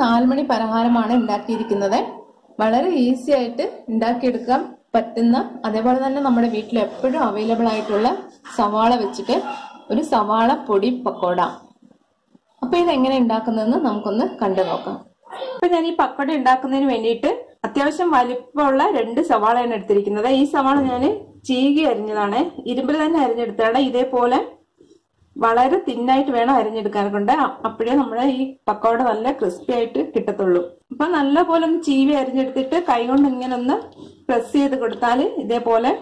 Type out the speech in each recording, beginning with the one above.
നാലുമണി പലഹാരമാണ് ഉണ്ടാക്കിയിരിക്കുന്നത്. വളരെ ഈസി ആയിട്ട് ഉണ്ടാക്കിയെടുക്കാൻ പറ്റുന്ന അതേപോലെ തന്നെ നമ്മുടെ വീട്ടിൽ എപ്പോഴും അവൈലബിൾ ആയിട്ടുള്ള സവാള വെച്ചിട്ട് ഒരു സവാള പൊടി പക്കോട. അപ്പൊ ഇത് എങ്ങനെ ഉണ്ടാക്കുന്നതെന്ന് നമുക്കൊന്ന് കണ്ടു നോക്കാം. അപ്പൊ ഞാൻ ഈ പക്കോട ഉണ്ടാക്കുന്നതിന് വേണ്ടിയിട്ട് അത്യാവശ്യം വലിപ്പമുള്ള രണ്ട് സവാളയാണ് എടുത്തിരിക്കുന്നത്. ഈ സവാള ഞാൻ ചീകി അരിഞ്ഞതാണ്. ഇരുമ്പിൽ തന്നെ അരിഞ്ഞെടുത്താണ് ഇതേപോലെ വളരെ തിന്നായിട്ട് വേണം അരിഞ്ഞെടുക്കാൻ കൊണ്ട് അപ്പോഴേ നമ്മുടെ ഈ പക്കോട നല്ല ക്രിസ്പി ആയിട്ട് കിട്ടത്തുള്ളൂ. അപ്പൊ നല്ല പോലെ ഒന്ന് ചീവി അരിഞ്ഞെടുത്തിട്ട് കൈ കൊണ്ട് ഇങ്ങനെ ഒന്ന് പ്രസ് ചെയ്ത് കൊടുത്താൽ ഇതേപോലെ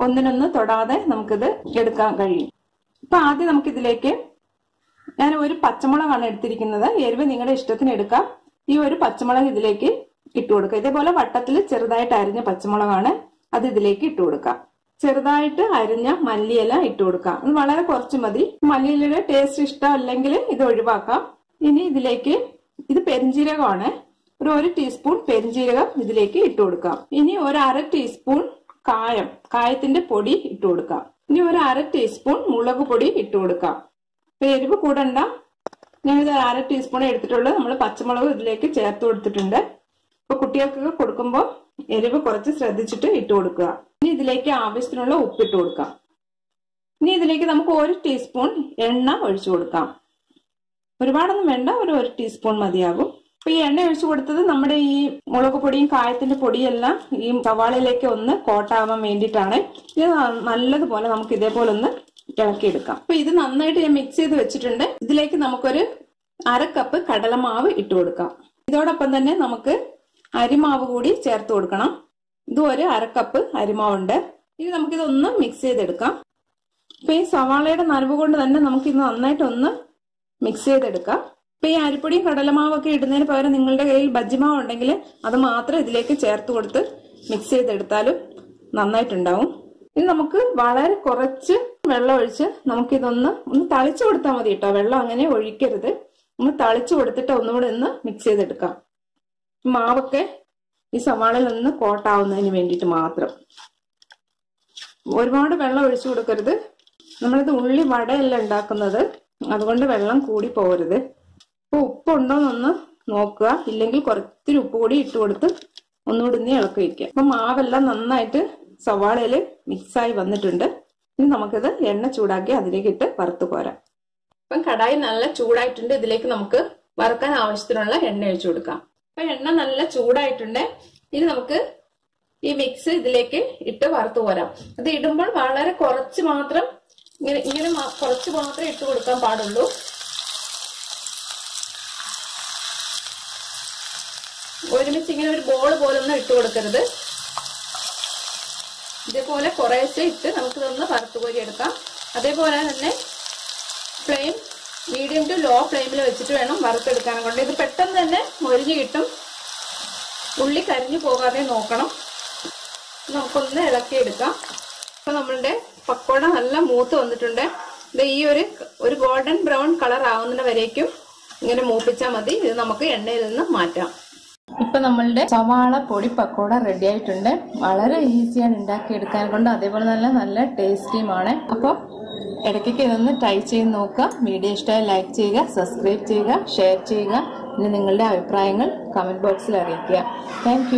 ഒന്നിനൊന്ന് തൊടാതെ നമുക്കിത് എടുക്കാൻ കഴിയും. അപ്പൊ ആദ്യം നമുക്കിതിലേക്ക് ഞാൻ ഒരു പച്ചമുളകാണ് എടുത്തിരിക്കുന്നത്. എരിവ് നിങ്ങളുടെ ഇഷ്ടത്തിന് എടുക്കാം. ഈ ഒരു പച്ചമുളക് ഇതിലേക്ക് ഇട്ട് കൊടുക്കുക ഇതേപോലെ വട്ടത്തിൽ ചെറുതായിട്ട് അരിഞ്ഞ പച്ചമുളകാണ് അത് ഇതിലേക്ക് ഇട്ട് കൊടുക്കാം. ചെറുതായിട്ട് അരിഞ്ഞ മല്ലിയില ഇട്ട് കൊടുക്കാം. ഇത് വളരെ കുറച്ച് മതി. മല്ലിയിലയുടെ ടേസ്റ്റ് ഇഷ്ടം അല്ലെങ്കിൽ ഇത് ഒഴിവാക്കാം. ഇനി ഇതിലേക്ക് ഇത് പെരിഞ്ജീരകമാണ് ഒരു ഒരു ടീസ്പൂൺ പെരിഞ്ജീരകം ഇതിലേക്ക് ഇട്ട് കൊടുക്കാം. ഇനി ഒരു അര ടീസ്പൂൺ കായം കായത്തിന്റെ പൊടി ഇട്ട് കൊടുക്കാം. ഇനി ഒരു അര ടീസ്പൂൺ മുളക് പൊടി ഇട്ട് കൊടുക്കാം. എരിവ് കൂടണ്ട. ഞാനിത് അര ടീസ്പൂൺ എടുത്തിട്ടുള്ളത്. നമ്മൾ പച്ചമുളക് ഇതിലേക്ക് ചേർത്ത് കൊടുത്തിട്ടുണ്ട്. ഇപ്പൊ കുട്ടികൾക്കൊക്കെ കൊടുക്കുമ്പോൾ എരിവ് കുറച്ച് ശ്രദ്ധിച്ചിട്ട് ഇട്ട് കൊടുക്കുക. ഇനി ഇതിലേക്ക് ആവശ്യത്തിനുള്ള ഉപ്പ് ഇട്ട് കൊടുക്കാം. ഇനി ഇതിലേക്ക് നമുക്ക് ഒരു ടീസ്പൂൺ എണ്ണ ഒഴിച്ചു കൊടുക്കാം. ഒരുപാടൊന്നും വേണ്ട ഒരു ഒരു ടീസ്പൂൺ മതിയാകും. അപ്പൊ ഈ എണ്ണ ഒഴിച്ചു കൊടുത്തത് നമ്മുടെ ഈ മുളക് പൊടിയും കായത്തിന്റെ പൊടിയെല്ലാം ഈ സവാളയിലേക്ക് ഒന്ന് കോട്ടാവാൻ വേണ്ടിയിട്ടാണ്. ഇത് നല്ലതുപോലെ നമുക്ക് ഇതേപോലെ ഒന്ന് ഇളക്കിയെടുക്കാം. അപ്പൊ ഇത് നന്നായിട്ട് ഞാൻ മിക്സ് ചെയ്ത് വെച്ചിട്ടുണ്ട്. ഇതിലേക്ക് നമുക്കൊരു അര കപ്പ് കടലമാവ് ഇട്ട് കൊടുക്കാം. ഇതോടൊപ്പം തന്നെ നമുക്ക് അരിമാവ് കൂടി ചേർത്ത് കൊടുക്കണം. ഇത് ഒരു അരക്കപ്പ് കപ്പ് അരിമാവുണ്ട്. ഇനി നമുക്കിതൊന്ന് മിക്സ് ചെയ്തെടുക്കാം. അപ്പൊ ഈ സവാളയുടെ നനവ് കൊണ്ട് തന്നെ നമുക്ക് ഇത് നന്നായിട്ട് ഒന്ന് മിക്സ് ചെയ്തെടുക്കാം. ഇപ്പൊ ഈ അരിപ്പൊടിയും കടലമാവൊക്കെ ഇടുന്നതിന് പകരം നിങ്ങളുടെ കയ്യിൽ ബജ്ജിമാവ് ഉണ്ടെങ്കിൽ അത് മാത്രം ഇതിലേക്ക് ചേർത്ത് കൊടുത്ത് മിക്സ് ചെയ്തെടുത്താലും നന്നായിട്ടുണ്ടാവും. ഇനി നമുക്ക് വളരെ കുറച്ച് വെള്ളം ഒഴിച്ച് നമുക്കിതൊന്ന് ഒന്ന് തളിച്ചു കൊടുത്താൽ മതി കേട്ടോ വെള്ളം അങ്ങനെ ഒഴിക്കരുത്. ഒന്ന് തളിച്ചു കൊടുത്തിട്ട് ഒന്നുകൂടെ ഒന്ന് മിക്സ് ചെയ്തെടുക്കാം. മാവൊക്കെ ഈ സവാളയിൽ നിന്ന് കോട്ടാവുന്നതിന് വേണ്ടിയിട്ട് മാത്രം. ഒരുപാട് വെള്ളം ഒഴിച്ചു കൊടുക്കരുത്. നമ്മളിത് ഉള്ളി വടയല്ല ഉണ്ടാക്കുന്നത്. അതുകൊണ്ട് വെള്ളം കൂടി പോകരുത്. അപ്പൊ ഉപ്പുണ്ടോന്നൊന്ന് നോക്കുക. ഇല്ലെങ്കിൽ കുറച്ചൊരു ഉപ്പ് കൂടി ഇട്ട് കൊടുത്ത് ഒന്നുകൂടി നീ ഇളക്കി വയ്ക്കുക അപ്പൊ മാവെല്ലാം നന്നായിട്ട് സവാളയിൽ മിക്സായി വന്നിട്ടുണ്ട്. ഇനി നമുക്കിത് എണ്ണ ചൂടാക്കി അതിലേക്ക് ഇട്ട് വറുത്ത് പോരാം ഇപ്പം കടായി നല്ല ചൂടായിട്ടുണ്ട്. ഇതിലേക്ക് നമുക്ക് വറുക്കാൻ ആവശ്യത്തിനുള്ള എണ്ണ ഒഴിച്ചു കൊടുക്കാം. അപ്പൊ എണ്ണ നല്ല ചൂടായിട്ടുണ്ട്. ഇനി നമുക്ക് ഈ മിക്സ് ഇതിലേക്ക് ഇട്ട് വറുത്ത് പോരാം അത് ഇടുമ്പോൾ വളരെ കുറച്ച് മാത്രം ഇങ്ങനെ ഇങ്ങനെ കുറച്ച് മാത്രമേ ഇട്ട് കൊടുക്കാൻ പാടുള്ളൂ. ഒരുമിച്ച് ഇങ്ങനെ ഒരു ബോൾ പോലൊന്നും ഇട്ട് കൊടുക്കരുത്. ഇതേപോലെ കുറേശ്ശെ ഇട്ട് നമുക്കിതൊന്ന് വറുത്ത് കോരി എടുക്കാം. അതേപോലെ തന്നെ ഫ്ലെയിം മീഡിയം ടു ലോ ഫ്ലെയിമിൽ വെച്ചിട്ട് വേണം വറുത്തെടുക്കാൻ കൊണ്ട്. ഇത് പെട്ടെന്ന് തന്നെ മൊരിഞ്ഞ് കിട്ടും. ഉള്ളി കരിഞ്ഞു പോകാതെ നോക്കണം. നമുക്കൊന്ന് ഇളക്കിയെടുക്കാം. അപ്പം നമ്മളുടെ പക്കോട നല്ല മൂത്ത് വന്നിട്ടുണ്ട്. ഇത് ഈ ഒരു ഒരു ഗോൾഡൻ ബ്രൗൺ കളർ ആവുന്നതിന് വരേക്കും. ഇങ്ങനെ മൂപ്പിച്ചാൽ മതി. ഇത് നമുക്ക് എണ്ണയിൽ നിന്ന് മാറ്റാം. ഇപ്പൊ നമ്മളുടെ സവാള പൊടി പക്കോട റെഡി ആയിട്ടുണ്ട്. വളരെ ഈസിയാണ് ഉണ്ടാക്കിയെടുക്കാൻ കൊണ്ട്. അതേപോലെ തന്നെ നല്ല ടേസ്റ്റിയുമാണ് അപ്പോൾ ഇടയ്ക്കൊക്കെ ഇതൊന്ന് ട്രൈ ചെയ്ത് നോക്കുക. വീഡിയോ ഇഷ്ടമായി ലൈക്ക് ചെയ്യുക സബ്സ്ക്രൈബ് ചെയ്യുക ഷെയർ ചെയ്യുക. പിന്നെ നിങ്ങളുടെ അഭിപ്രായങ്ങൾ കമന്റ് ബോക്സിൽ അറിയിക്കുക. താങ്ക്